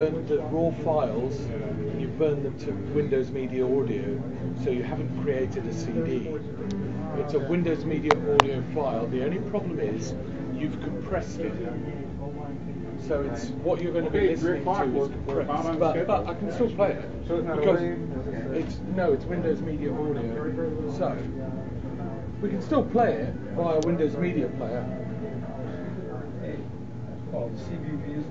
burn the raw files and you burn them to Windows Media Audio, so you haven't created a CD. It's a Windows Media Audio file. The only problem is you've compressed it. So it's what you're going to be Okay, listening to is compressed. But, but I can still play it So it's not a because it's no, it's Windows Media Audio. So we can still play it via Windows Media Player. Well, the CBV is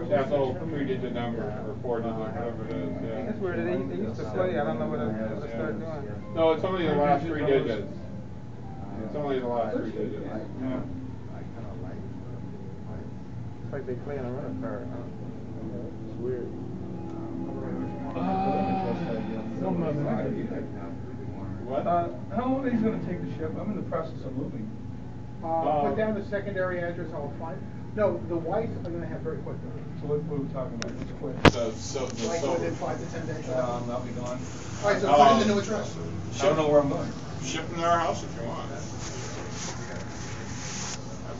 this little five. That little three-digit number or four-digit, whatever it is, yeah. That's weird. They, they used to play. I don't know what they they started doing. No, it's only the last three digits. It's only the last three digits. Yeah. It's like they play in a rental car. It's weird. Uh. What? Uh, how long are these gonna take the ship? I'm in the process of moving. Uh, put down the secondary address, I'll find, no, the whites are gonna have very quick. So what, what are we talking about? It's quick. So, so, the Like silver. within five to ten days. Um, I'll be gone. All right, so put in the new address. I don't know where I'm going. Ship them to our house if you want. I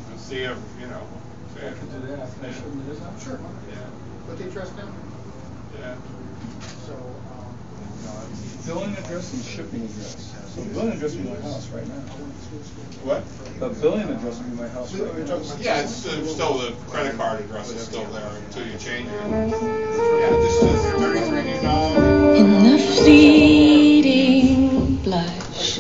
can see if, you know, see I if- could do that. Can I ship them to this house? Sure. Yeah, Put the address down. yeah. So, um, Billing address and shipping address. So the billing address will be my house right now. What? The billing address will be my house right now. Yeah, it's uh, still, the credit card address is still there until you change it. Yeah, this is thirty-three New Dawn. In the fleeting blush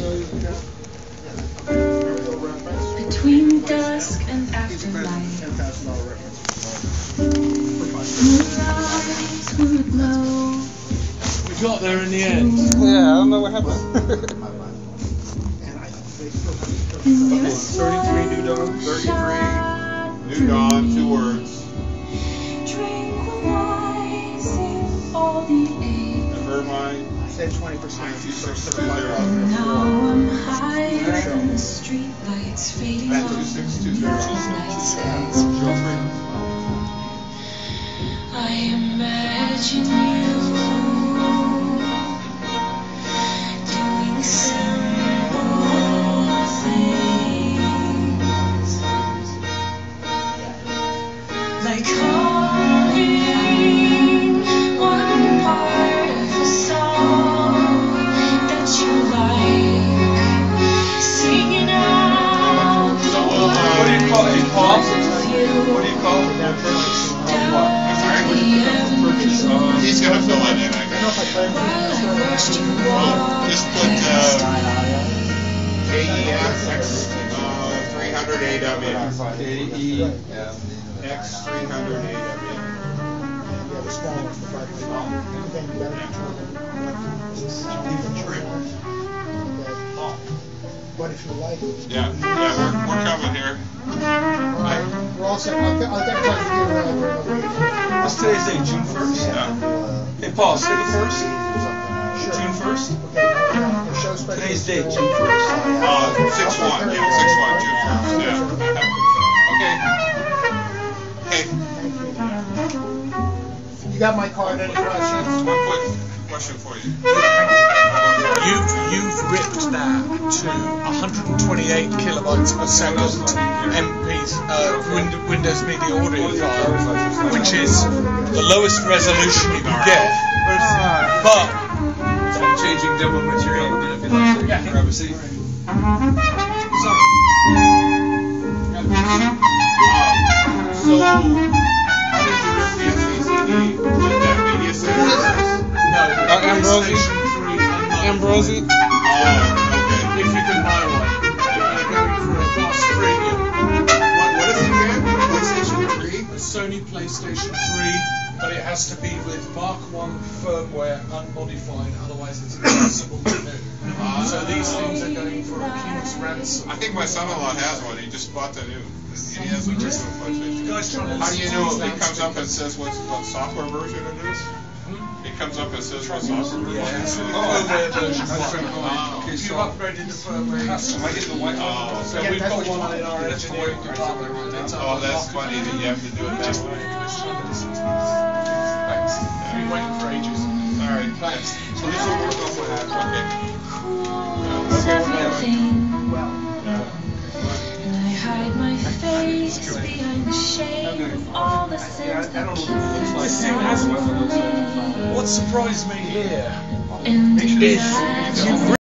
between dusk and afterlight, got there in the end. Yeah, I don't know what happened. And I, they still have. In your Thirty-three New Dawn, thirty-three New Dawn, two words. tranquilizing all the ache. And Irvine, Said twenty percent. Now I'm high in the streetlights fading At on two six two zero. night skies. I imagine you What do you call it? He's gonna fill it in, I guess. Well, just put, uh, KEX, uh, three hundred AW. X three hundred AW. Yeah, the small ones, the five hundred. Then you gotta determine. But if you like it. Yeah, yeah, we're, we're coming here. We're all set, I'll, I'll get in touch with you, uh, during the week. What's today's date, June first? Yeah. Hey, Paul, say the first. June first? Okay, now, the show special. Today's date, June first. Uh, six one, yeah, six one, June first, yeah. Okay. Hey, You got my card, any questions? one quick question for you. You, you've ripped that to 128 kilobytes per second MPs, uh, Win- Windows Media Audio file, which is the lowest resolution you can get. But changing demo material, grab a seat. So, Ambrosi? Oh, okay. If you can buy one, for a Boss Premium. What, what is it again? PlayStation 3? a Sony PlayStation 3, but it has to be with Mark 1 firmware unmodified, otherwise it's impossible to do. So these things are going for a king's ransom. I think my son-in-law has one. He just bought the new. He has a original PlayStation. You guys trying to How do you know if it comes up and says what, what software version it is? Hmm? It comes up and says what software version Yeah, it it's is. the firmware version. I was trying to go Oh. Okay, If you've so. upgraded the firmware, Am I getting the white Oh. one? so Yeah, we've that's got what you one want. in our That's engineering what- department. and it's Oh, that's unlocked. funny that you have to do it that Just way. just trying to listen to this. Thanks. We've been waiting for ages. All right, Thanks. So this will work off of that. Okay. Cools everything, Well, and I hide my my face behind of all the sins that keep This thing us has. away. What surprised me here you